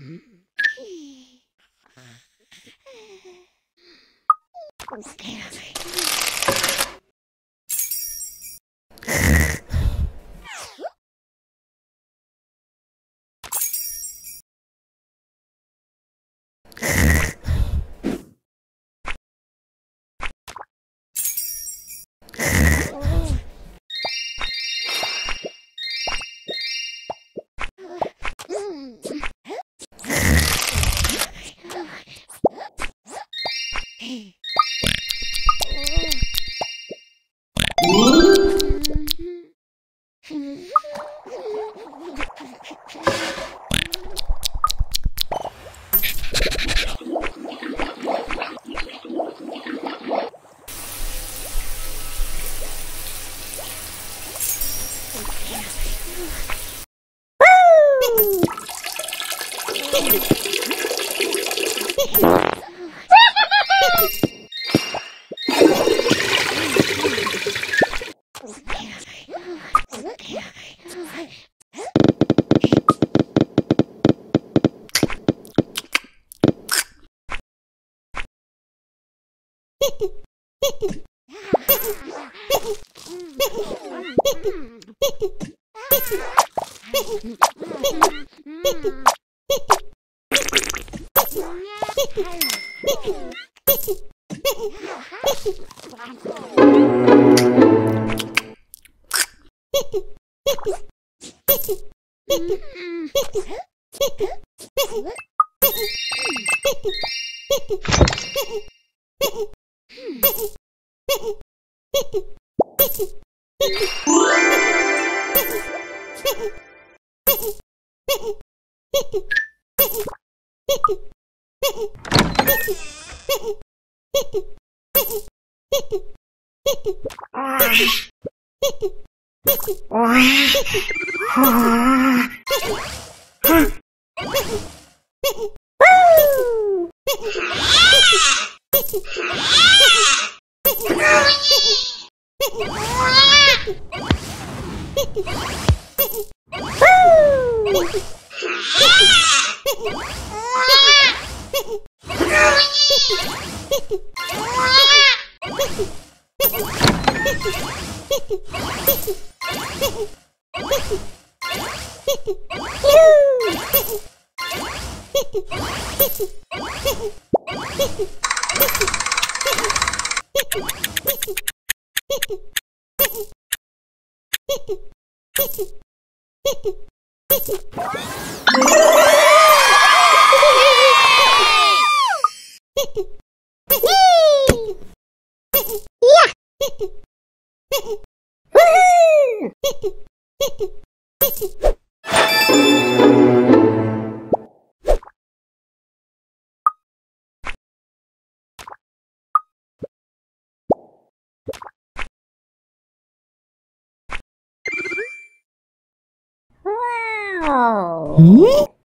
Mm-hmm. Okay. Hehehehe Hehehehe Oh. Hehehehe Wow! Hmm?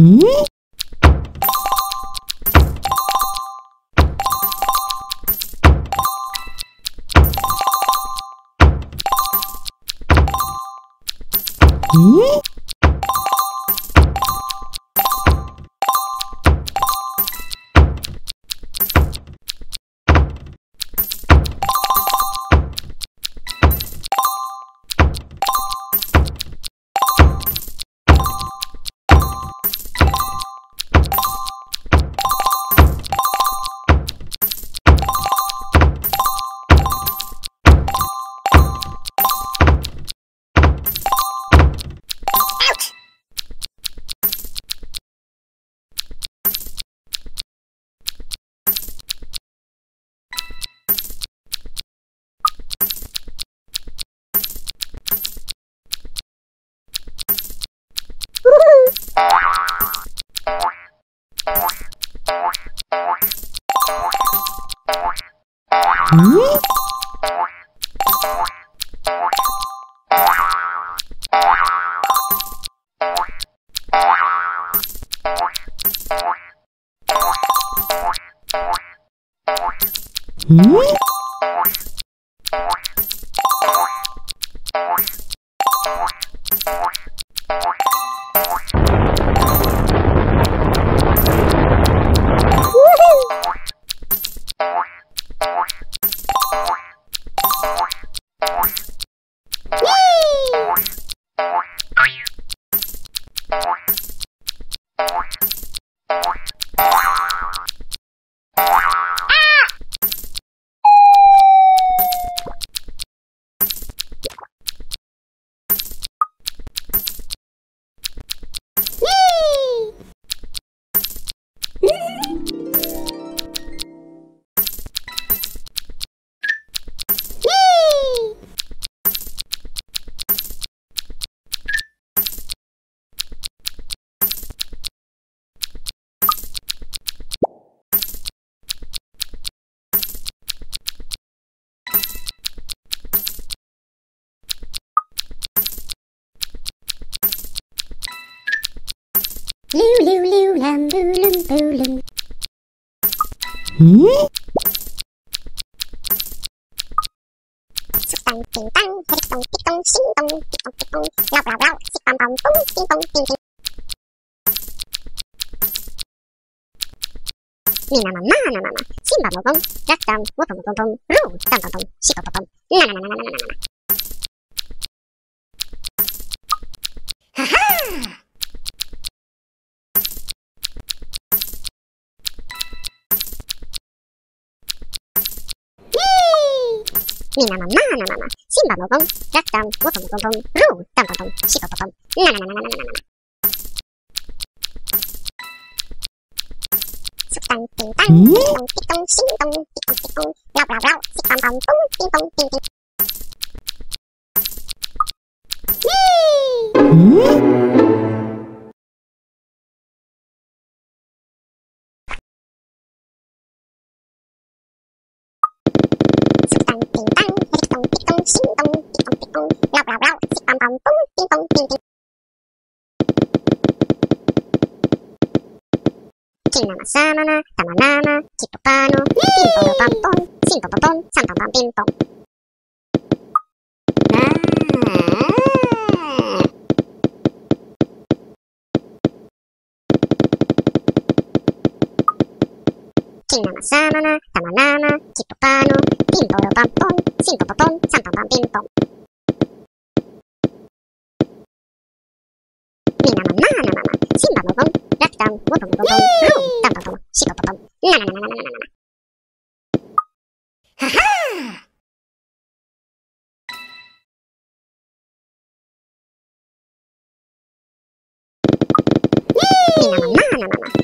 嗯？Hmm? Liu liu liu làm bư lum bư lum. Hmm? Xích tông tiền tăng, xích tông tích tông xích tông tích tông tích tông lọc lọc lọc xích tông tông tung tiền tông tiền tiền. Nì nà mà ma nà mà ma, xin bà một công, rắc tông, quốc tông tông tông, ru tông tông tông, xích tông tông tông, nà nà nà nà nà nà nà. なままなまま、シンバもぼん、ラッタン、ボトンボンボン、ロー、タンポポン、シポポポン、なななななななな。sức tăng tinh tăng ừ. tinh tông tinh tông sinh tông tinh tông tinh tông lao lao lao xích bầm bầm tung. Tinh tông tinh tinh ンピンピン。キナマサマナ、タマナマ、キッポパーノ、ピンポロパンポン、シンポポポン、サンパンパンピンポン。キナマサマナ、タマナマ、キッパーノ、ピンポロパンポン、シンポポポン、ボボン、ブー、ボンボボン、シボボボン、ナナナナナナナナ。ははー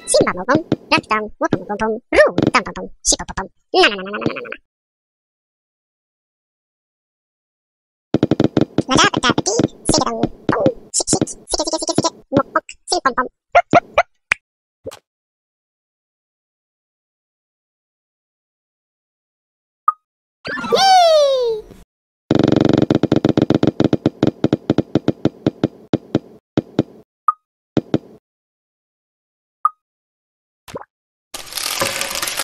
シンバボボン、ラピュタン、ウォトムボボン、ルー、タンポポン、シポポポン、ナナナナナナナナナ。ララララピー、シゲドン、ポン、シキシキ、シケシケシケシケ、モッポク、シンポンポン。